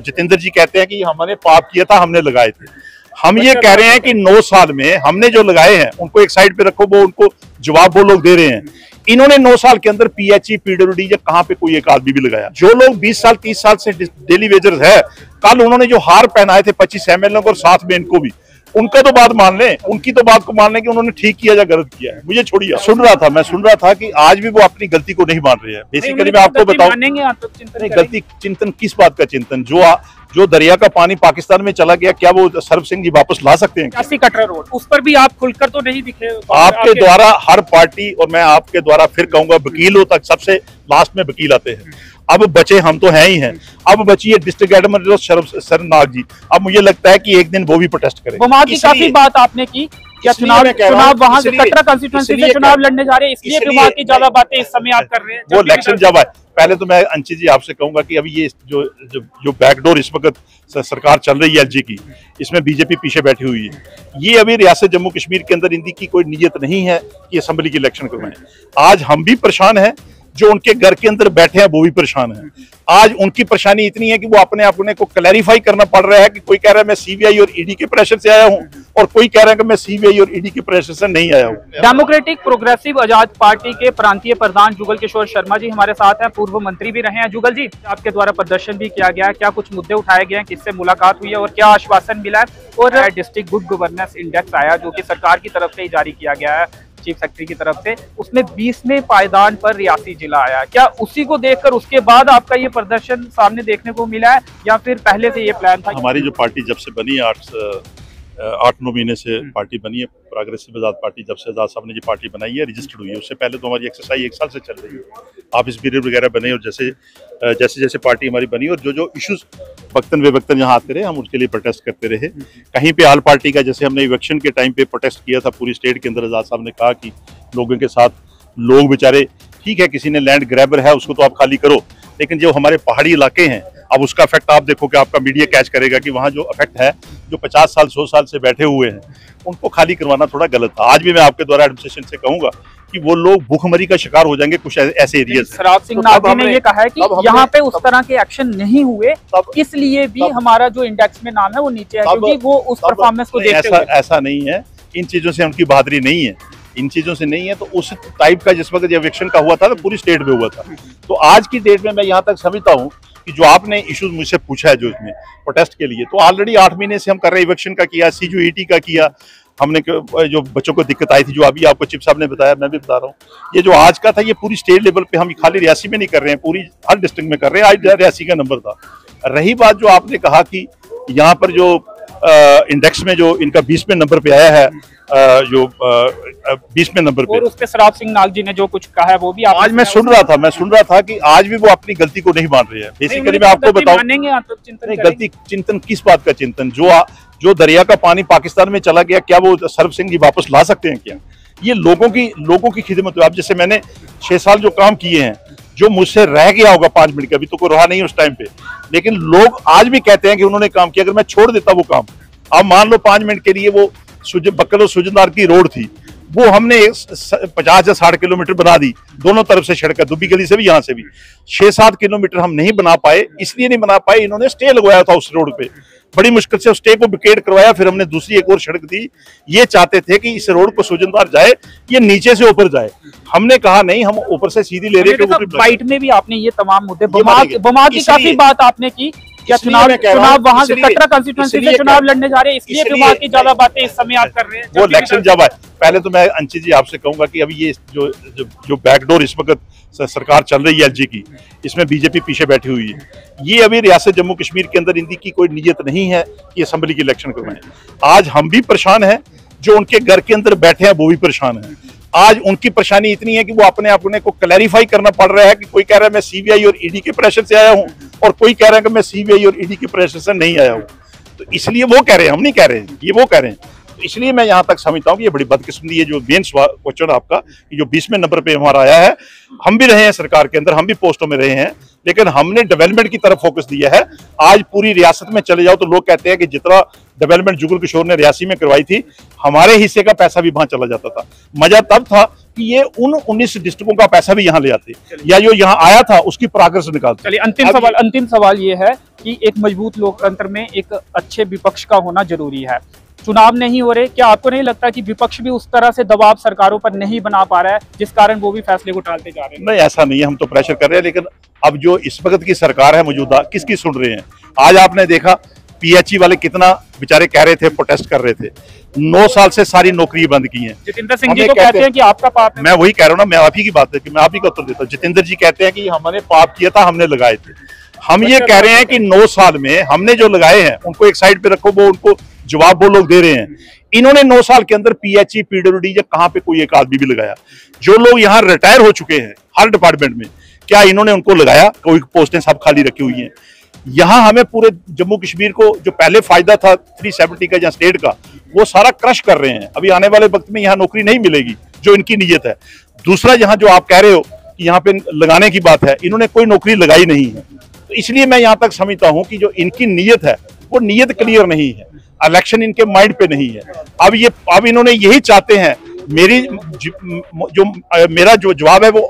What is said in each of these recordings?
जितेंद्र जी कहते हैं कि हमने पाप किया था, हमने लगाए थे। हम ये कह रहे हैं कि नौ साल में हमने जो लगाए हैं, उनको एक साइड पे रखो, वो उनको जवाब वो लोग दे रहे हैं। इन्होंने नौ साल के अंदर पीएचई, पीडब्ल्यूडी या कहाँ पे कोई एक आदमी भी लगाया। जो लोग 20 साल 30 साल से डेली वेजर्स है, कल उन्होंने जो हार पहनाए थे पच्चीस एमएलए और साथ में इनको भी। उनका तो बात मान ले उनकी तो बात को मान लें कि उन्होंने ठीक किया या गलत किया है। मुझे छोड़िए सुन रहा था मैं सुन रहा था कि आज भी वो अपनी गलती को नहीं मान रहे हैं। बेसिकली मैं आपको बताऊँ गलती चिंतन किस बात का चिंतन? जो आ, जो दरिया का पानी पाकिस्तान में चला गया क्या वो सर्व सिंह जी वापस ला सकते हैं? कटरा रोड उस पर भी आप खुलकर तो नहीं दिखे आपके, आपके द्वारा हर पार्टी और मैं आपके द्वारा फिर कहूँगा वकीलों तक सबसे लास्ट में वकील आते हैं। अब बचे हम तो हैं ही हैं। अब बची है डिस्ट्रिक्ट एडमिनिस्ट्रेटर शरणनाग जी अब मुझे लगता है कि एक दिन वो भी प्रोटेस्ट करें काफ़ी बात आपने की क्या चुनाव चुनाव वहाँ से कटरा कंस्टिट्यूंसी से चुनाव लड़ने जा रहे हैं इसलिए विभाग की ज़्यादा बातें इस समय आप कर रहे हैं। वो इलेक्शन जब आए पहले तो मैं अंशी जी आपसे कहूँगा कि अभी ये जो जो, जो बैकडोर इस वक्त सरकार चल रही है एलजी की इसमें बीजेपी पीछे बैठी हुई है। ये अभी रियासत जम्मू कश्मीर के अंदर इनकी कोई नीयत नहीं है कि असम्बली के इलेक्शन करवाएँ। आज हम भी परेशान हैं जो उनके घर के अंदर बैठे हैं वो भी परेशान हैं। आज उनकी परेशानी इतनी है कि वो अपने अपने को क्लैरिफाई करना पड़ रहा है कि कोई कह रहा है मैं सीबीआई और ईडी के प्रेशर से आया हूँ और कोई कह रहा है कि मैं सीबीआई और ईडी के प्रेशर से नहीं आया हूँ। डेमोक्रेटिक प्रोग्रेसिव आज़ाद पार्टी के प्रांतीय प्रधान जुगल किशोर शर्मा जी हमारे साथ हैं पूर्व मंत्री भी रहे हैं। जुगल जी आपके द्वारा प्रदर्शन भी किया गया क्या कुछ मुद्दे उठाए गए हैं? किससे मुलाकात हुई है और क्या आश्वासन मिला है? और डिस्ट्रिक्ट गुड गवर्नेंस इंडेक्स आया जो की सरकार की तरफ़ से ही जारी किया गया है। चीफ सेक्रेटरी की तरफ़ से उसमें बीसवें पायदान पर रियासी जिला आया। क्या उसी को देखकर उसके बाद आपका ये प्रदर्शन सामने देखने को मिला है या फिर पहले से ये प्लान था हमारी जो पार्टी जब से बनी, आठ आठ नौ महीने से हम्म। पार्टी बनी है प्रोग्रेसिव आज़ाद पार्टी जब से आज़ाद साहब ने ये पार्टी बनाई है रजिस्टर्ड हुई है उससे पहले तो हमारी एक्सरसाइज एक साल से चल रही है। आप इस पीरियड वगैरह बने और जैसे जैसे जैसे पार्टी हमारी बनी और जो जो इश्यूज़ वक्तन बेवक्तन यहाँ आते रहे हम उसके लिए प्रोटेस्ट करते रहे। कहीं पे आल पार्टी का जैसे हमने इलेक्शन के टाइम पे प्रोटेस्ट किया था पूरी स्टेट के अंदर आज़ाद साहब ने कहा कि लोगों के साथ लोग बेचारे ठीक है किसी ने लैंड ग्रैबर है उसको तो आप खाली करो लेकिन जो हमारे पहाड़ी इलाके हैं अब उसका इफ़ेक्ट आप देखो कि आपका मीडिया कैच करेगा कि वहाँ जो इफ़ेक्ट है जो 50 साल 100 साल से बैठे हुए हैं उनको खाली करवाना थोड़ा गलत था। आज भी मैं आपके द्वारा एडमिनिस्ट्रेशन से कहूँगा कि वो लोग भूखमरी का शिकार हो जाएँगे कुछ ऐसे एरिया शराब सिंह तो ने ये कहा है कि यहाँ पे उस तरह के एक्शन नहीं हुए इसलिए भी हमारा जो इंडेक्स में नाम है वो नीचे है क्योंकि वो उस परफॉर्मेंस को देखते ऐसा ऐसा नहीं है। इन चीज़ों से उनकी बहादुरी नहीं है। इन चीज़ों से नहीं है तो उस टाइप का जिस वक्त इलेक्शन का हुआ था तो पूरी स्टेट में हुआ था। तो आज की डेट में मैं यहाँ तक समझता हूँ कि जो आपने इश्यूज़ मुझसे पूछा है जो इसमें प्रोटेस्ट के लिए तो ऑलरेडी आठ महीने से हम कर रहे हैं इलेक्शन का किया सी e का किया। हमने जो बच्चों को दिक्कत आई थी, जो अभी आपको चिप साहब ने बताया, मैं भी बता रहा हूँ। ये जो आज का था, ये पूरी स्टेट लेवल पर हम खाली रियासी में नहीं कर रहे हैं, पूरी हर डिस्ट्रिक्ट में कर रहे हैं, आज रियासी का नंबर था। रही बात जो आपने कहा कि यहाँ पर जो इंडेक्स में जो इनका बीसवें नंबर पे आया है जो बीसवें नंबर पे। और उस पे शराब सिंह नाग जी ने जो कुछ कहा है वो भी आज मैं सुन रहा था मैं सुन रहा था कि आज भी वो अपनी गलती को नहीं मान रहे हैं। बेसिकली मैं आपको बताऊँ नहीं गलती चिंतन किस बात का चिंतन? जो जो दरिया का पानी पाकिस्तान में चला गया क्या वो सरब सिंह जी वापस ला सकते हैं क्या? ये लोगों की लोगों की खिदमत आप जैसे मैंने छह साल जो काम किए हैं जो मुझसे रह गया होगा पाँच मिनट का, अभी तो कोई रहा नहीं उस टाइम पे। लेकिन लोग आज भी कहते हैं कि उन्होंने काम किया, अगर मैं छोड़ देता वो काम। अब मान लो पाँच मिनट के लिए वो सुज, बक्कल सुजनदार की रोड थी। वो हमने पचास या साठ किलोमीटर बना दी दोनों तरफ़ से सड़क दुबी गली से भी यहाँ से भी। छह सात किलोमीटर हम नहीं बना पाए इसलिए नहीं बना पाए इन्होंने स्टे लगवाया था उस रोड पे। बड़ी मुश्किल से उस स्टे को विकेट करवाया फिर हमने दूसरी एक और सड़क दी। ये चाहते थे कि इस रोड को सुजनदार जाए ये नीचे से ऊपर जाए। हमने कहा नहीं हम ऊपर से सीधी ले रहे बाइट में भी आपने ये तमाम मुद्दे बमा की काफ़ी बात आपने की। क्या चुनाव चुनाव वहाँ से कटरा कंस्टिट्यूंसी से चुनाव लड़ने जा रहे हैं इसलिए विभाग की ज़्यादा बातें इस समय आप कर रहे हैं वो इलेक्शन जब आए पहले तो मैं अंशी जी आपसे कहूँगा कि अभी ये जो जो, जो बैकडोर इस वक्त सरकार चल रही है एलजी की इसमें बीजेपी पीछे बैठी हुई है। ये अभी रियासत जम्मू कश्मीर के अंदर इनकी की कोई नीयत नहीं है कि असम्बली के इलेक्शन करवाएँ आज हम भी परेशान हैं जो उनके घर के अंदर बैठे हैं वो भी परेशान हैं। आज उनकी परेशानी इतनी है कि वो अपने अपने को क्लैरिफाई करना पड़ रहा है कि कोई कह रहा है मैं सीबीआई और ईडी के प्रेशर से आया हूँ और कोई कह रहा है कि मैं सीबीआई और ईडी के प्रेशर से नहीं आया हूँ। तो इसलिए वो कह रहे हैं, हम नहीं कह रहे हैं, ये वो कह रहे हैं। तो इसलिए मैं यहाँ तक समझता हूँ कि ये बड़ी बदकिस्मती है, जो मेन क्वेश्चन आपका जो बीसवें नंबर पर हमारा आया है। हम भी रहे हैं सरकार के अंदर, हम भी पोस्टों में रहे हैं। लेकिन हमने डेवलपमेंट की तरफ़ फोकस दिया है। आज पूरी रियासत में चले जाओ तो लोग कहते हैं कि जितना डेवलपमेंट जुगल किशोर ने रियासी में करवाई थी हमारे हिस्से का पैसा भी वहाँ चला जाता था। मज़ा तब था कि ये उन 19 डिस्ट्रिक्टों का पैसा भी यहाँ ले आते। या जो यहाँ आया था उसकी प्राग्रस निकालते। चलिए अंतिम सवाल अंतिम सवाल ये है कि एक मज़बूत लोकतंत्र में एक अच्छे विपक्ष का होना ज़रूरी है। चुनाव नहीं हो रहे क्या आपको नहीं लगता कि विपक्ष भी उस तरह से दबाव सरकारों पर नहीं बना पा रहा है जिस कारण वो भी फैसले को टालते जा रहे हैं? नहीं ऐसा नहीं है हम तो प्रेशर कर रहे हैं लेकिन अब जो इस वक्त की सरकार है मौजूदा किसकी सुन रहे हैं? आज आपने देखा पीएचई वाले कितना बेचारे कह रहे थे प्रोटेस्ट कर रहे थे। नौ साल से सारी नौकरी बंद की है। जितेंद्र सिंह जी तो कहते हैं कि आपका पाप है। मैं वही कह रहा हूँ ना मैं आप ही की बात है कि मैं आप ही का उत्तर देता हूँ। जितेंद्र जी कहते हैं कि हमने पाप किया था हमने लगाए थे। हम ये कह रहे हैं कि नौ साल में हमने जो लगाए हैं उनको एक साइड पे रखो वो उनको जवाब वो लोग दे रहे हैं। इन्होंने नौ साल के अंदर पीएचई पीडब्ल्यूडी या कहाँ पे कोई एक आदमी भी लगाया। जो लोग यहाँ रिटायर हो चुके हैं हर डिपार्टमेंट में क्या इन्होंने उनको लगाया? कोई पोस्टें सब खाली रखी हुई हैं। यहाँ हमें पूरे जम्मू कश्मीर को जो पहले फ़ायदा था 370 का या स्टेट का वो सारा क्रश कर रहे हैं। अभी आने वाले वक्त में यहाँ नौकरी नहीं मिलेगी जो इनकी नीयत है। दूसरा यहाँ जो आप कह रहे हो कि यहाँ पे लगाने की बात है इन्होंने कोई नौकरी लगाई नहीं है। तो इसलिए मैं यहाँ तक समझता हूँ कि जो इनकी नीयत है, वो नीयत क्लियर नहीं है। इलेक्शन इनके माइंड पे नहीं है। अब ये, अब इन्होंने यही चाहते हैं, मेरी जो मेरा जो जवाब है वो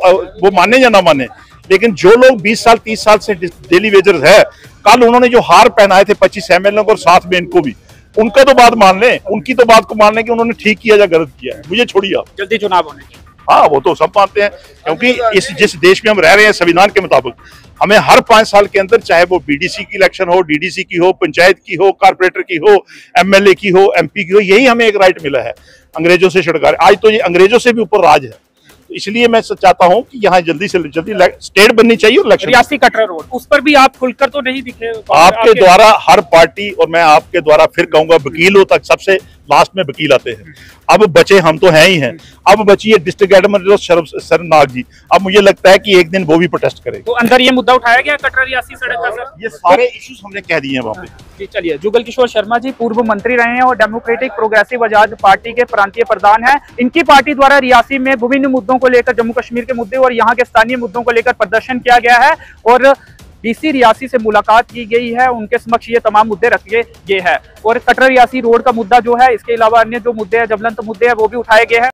वो माने या ना माने, लेकिन जो लोग 20 साल 30 साल से डेली वेजर है, कल उन्होंने जो हार पहनाए थे 25 एम एल और साथ में इनको भी, उनका तो बात मान लें, उनकी तो बात को मान लें कि उन्होंने ठीक किया या गलत किया मुझे छोड़िए आप। जल्दी चुनाव होने हाँ वो तो सब मानते हैं क्योंकि इस जिस देश में हम रह रहे हैं संविधान के मुताबिक हमें हर पाँच साल के अंदर चाहे वो बीडीसी की इलेक्शन हो डीडीसी की हो पंचायत की हो कारपोरेटर की हो एमएलए की हो एमपी की हो यही हमें एक राइट मिला है अंग्रेज़ों से छिड़कार आज तो ये अंग्रेज़ों से भी ऊपर राज है। तो इसलिए मैं चाहता हूँ कि यहाँ जल्दी से जल्दी स्टेट बननी चाहिए और रियासी कटरा रोड उस पर भी आप खुलकर तो नहीं दिखे आपके द्वारा हर पार्टी और मैं आपके द्वारा फिर कहूँगा वकीलों तक सबसे लास्ट में वकील आते हैं। अब बचे हम तो हैं ही हैं। अब बची है डिस्ट्रिक्ट एडमिनिस्ट्रेटर शर्मनाग जी। अब मुझे लगता है कि एक दिन वो भी प्रोटेस्ट करेंगे। तो अंदर ये मुद्दा उठाया गया कटरा रियासी सड़क का सर? ये सारे इश्यूज़ हमने कह दिए हैं वहाँ पे। चलिए। जुगल किशोर शर्मा जी पूर्व मंत्री रहे हैं और डेमोक्रेटिक प्रोग्रेसिव आज़ाद पार्टी के प्रांतीय प्रधान हैं। इनकी पार्टी द्वारा रियासी में विभिन्न मुद्दों को लेकर जम्मू कश्मीर के मुद्दे और यहाँ के स्थानीय मुद्दों को लेकर प्रदर्शन किया गया है। और डीसी रियासी से मुलाकात की गई है, उनके समक्ष ये तमाम मुद्दे रखे गए हैं। और कटरा रियासी रोड का मुद्दा जो है, इसके अलावा अन्य जो मुद्दे हैं, जबलंत मुद्दे हैं, वो भी उठाए गए हैं।